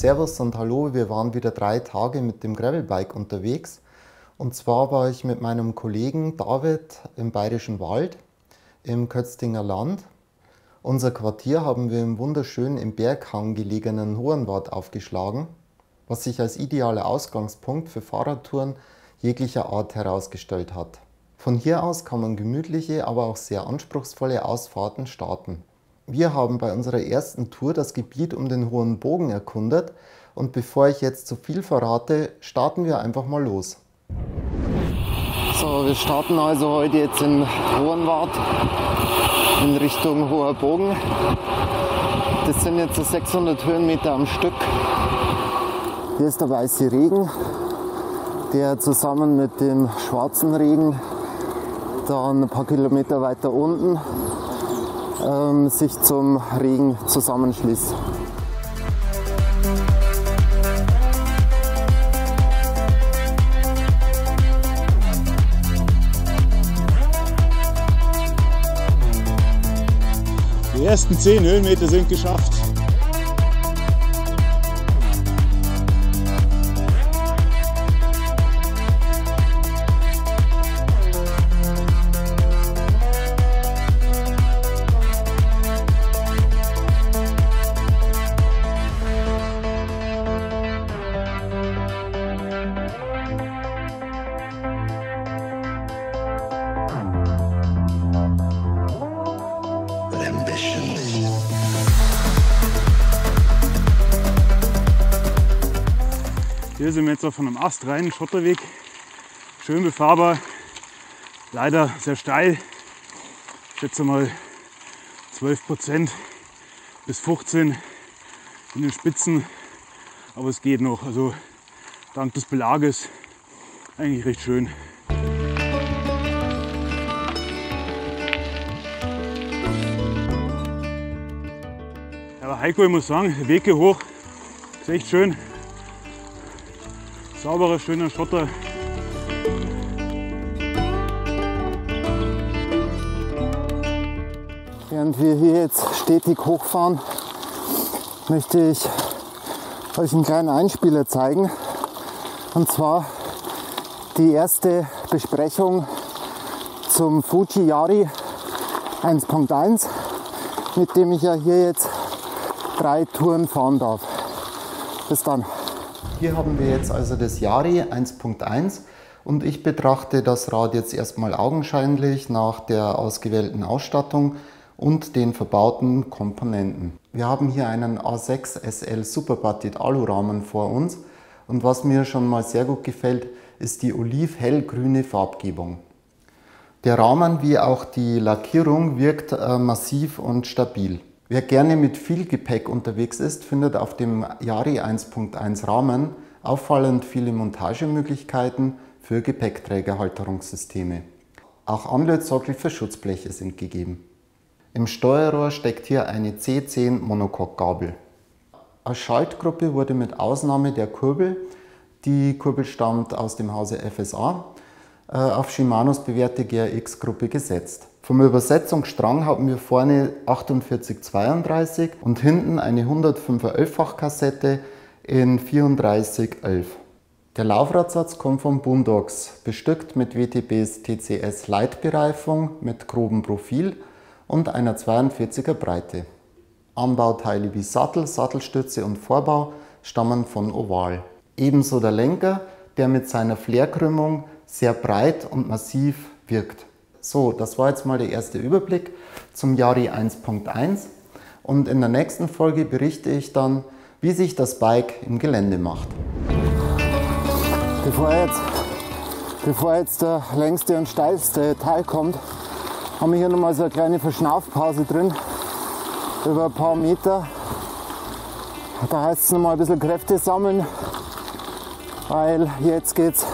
Servus und Hallo, wir waren wieder drei Tage mit dem Gravelbike unterwegs. Und zwar war ich mit meinem Kollegen David im Bayerischen Wald, im Kötztinger Land. Unser Quartier haben wir im wunderschönen im Berghang gelegenen Hohenwart aufgeschlagen, was sich als idealer Ausgangspunkt für Fahrradtouren jeglicher Art herausgestellt hat. Von hier aus kann man gemütliche, aber auch sehr anspruchsvolle Ausfahrten starten. Wir haben bei unserer ersten Tour das Gebiet um den Hohen Bogen erkundet und bevor ich jetzt zu viel verrate, starten wir einfach mal los. So, wir starten also heute jetzt in Hohenwart in Richtung Hoher Bogen. Das sind jetzt so 600 Höhenmeter am Stück. Hier ist der weiße Regen, der zusammen mit dem schwarzen Regen dann ein paar Kilometer weiter unten ähm, sich zum Regen zusammenschließt. Die ersten 10 Höhenmeter sind geschafft. Hier sind wir jetzt auf einem astreinen Schotterweg. Schön befahrbar, leider sehr steil. Ich schätze mal 12 Prozent bis 15 in den Spitzen, aber es geht noch. Also dank des Belages eigentlich recht schön. Aber Heiko, ich muss sagen, der Weg hier hoch ist echt schön. Sauberer, schöner Schotter. Während wir hier jetzt stetig hochfahren, möchte ich euch einen kleinen Einspieler zeigen. Und zwar die erste Besprechung zum Fuji Yari 1.1, mit dem ich ja hier jetzt drei Touren fahren darf. Bis dann. Hier haben wir jetzt also das Yari 1.1 und ich betrachte das Rad jetzt erstmal augenscheinlich nach der ausgewählten Ausstattung und den verbauten Komponenten. Wir haben hier einen A6 SL Superbatted Alurahmen vor uns und was mir schon mal sehr gut gefällt, ist die oliv-hellgrüne Farbgebung. Der Rahmen wie auch die Lackierung wirkt äh, massiv und stabil. Wer gerne mit viel Gepäck unterwegs ist, findet auf dem Yari 1.1 Rahmen auffallend viele Montagemöglichkeiten für Gepäckträgerhalterungssysteme. Auch Anlötsockel für Schutzbleche sind gegeben. Im Steuerrohr steckt hier eine C10 Monocoque-Gabel. Als Schaltgruppe wurde mit Ausnahme der Kurbel, die Kurbel stammt aus dem Hause FSA, äh, auf Shimanos bewährte GRX-Gruppe gesetzt. Vom Übersetzungsstrang haben wir vorne 4832 und hinten eine 105er 11-fach Kassette in 3411. Der Laufradsatz kommt von Boondocks, bestückt mit WTBs TCS Leitbereifung mit grobem Profil und einer 42er Breite. Anbauteile wie Sattel, Sattelstütze und Vorbau stammen von Oval. Ebenso der Lenker, der mit seiner Flairkrümmung sehr breit und massiv wirkt. So, das war jetzt mal der erste Überblick zum Yari 1.1 und in der nächsten Folge berichte ich dann, wie sich das Bike im Gelände macht. Bevor jetzt, bevor jetzt der längste und steilste Teil kommt, haben wir hier nochmal so eine kleine Verschnaufpause drin, über ein paar Meter. Da heißt es nochmal ein bisschen Kräfte sammeln, weil jetzt geht es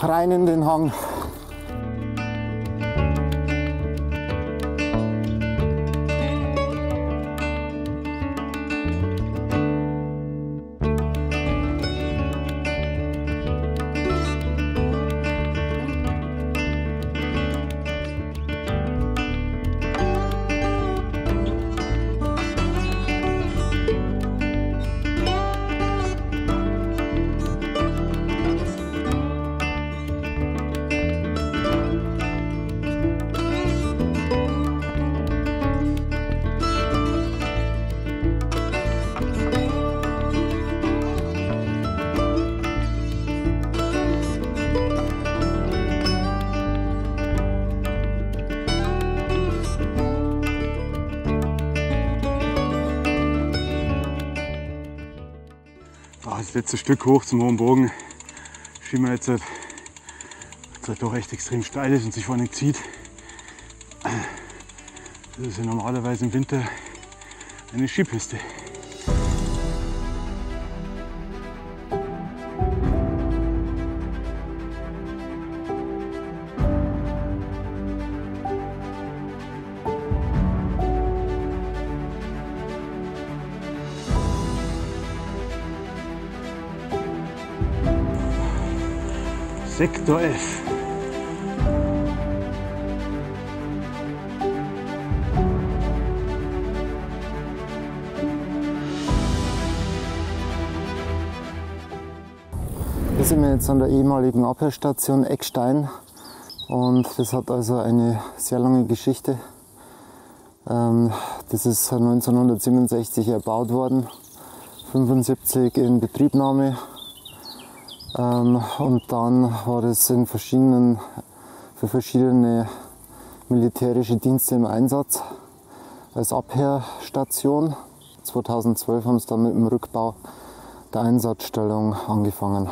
rein in den Hang. Das letzte Stück hoch zum hohen Bogen schieben wir jetzt, jetzt halt doch echt extrem steil ist und sich vor allem zieht. Das ist ja normalerweise im Winter eine Skipiste. Sektor F. Wir sind jetzt an der ehemaligen Abhörstation Eckstein und das hat also eine sehr lange Geschichte. Ähm, das ist 1967 erbaut worden, 1975 in Betriebnahme und dann war es in verschiedenen, für verschiedene militärische Dienste im Einsatz als Abhörstation. 2012 haben sie dann mit dem Rückbau der Einsatzstellung angefangen.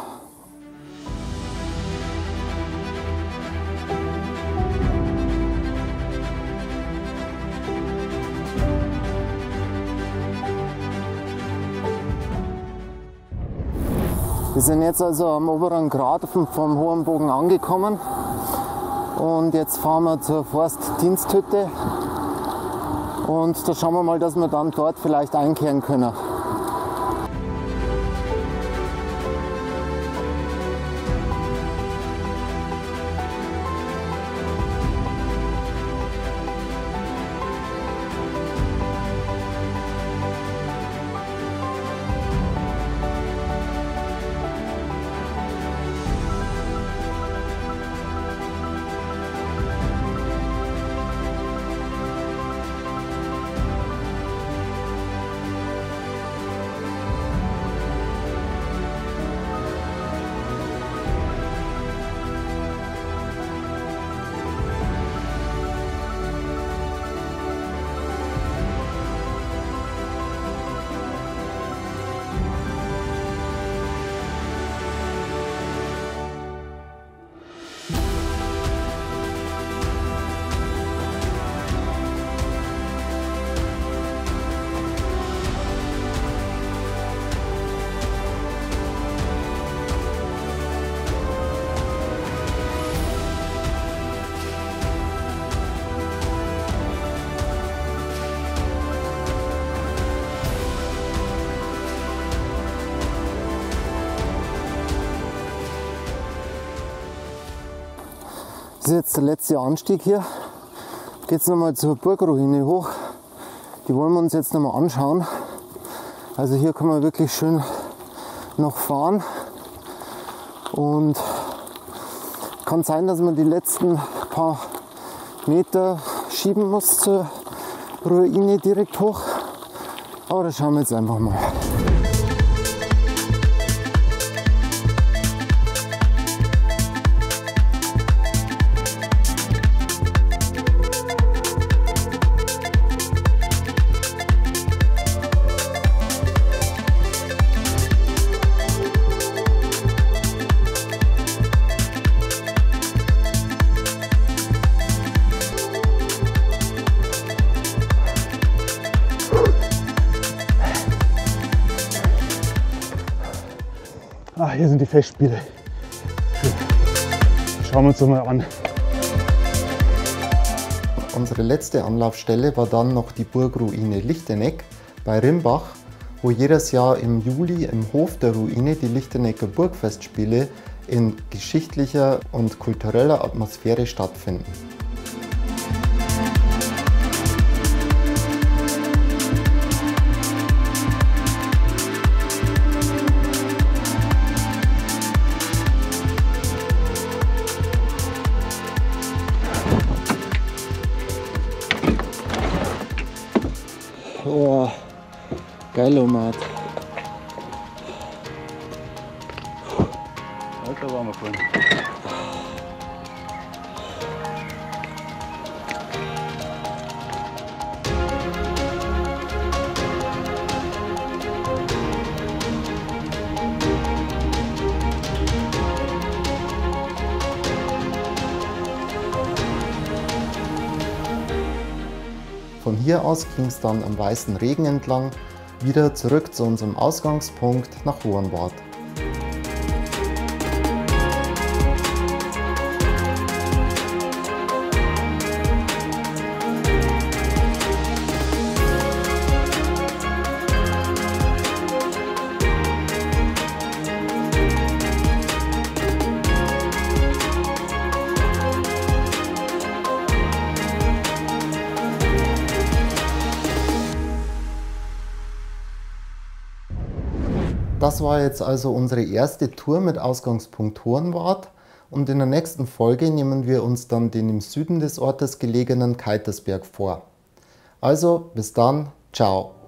Wir sind jetzt also am oberen Grat vom, vom Hohen Bogen angekommen und jetzt fahren wir zur Forstdiensthütte und da schauen wir mal, dass wir dann dort vielleicht einkehren können. Ist jetzt der letzte Anstieg hier. Geht es nochmal zur Burgruine hoch. Die wollen wir uns jetzt nochmal anschauen. Also hier kann man wirklich schön noch fahren. Und kann sein, dass man die letzten paar Meter schieben muss zur Ruine direkt hoch. Aber das schauen wir jetzt einfach mal. Hier sind die Festspiele. Schauen wir uns das mal an. Unsere letzte Anlaufstelle war dann noch die Burgruine Lichteneck bei Rimbach, wo jedes Jahr im Juli im Hof der Ruine die Lichtenecker Burgfestspiele in geschichtlicher und kultureller Atmosphäre stattfinden. Geilomat. Alter, waren wir vorhin. Von hier aus ging es dann am Weißen Regen entlang wieder zurück zu unserem Ausgangspunkt nach Hohenwart. Das war jetzt also unsere erste Tour mit Ausgangspunkt Hohenwart und in der nächsten Folge nehmen wir uns dann den im Süden des Ortes gelegenen Keitersberg vor. Also bis dann, ciao.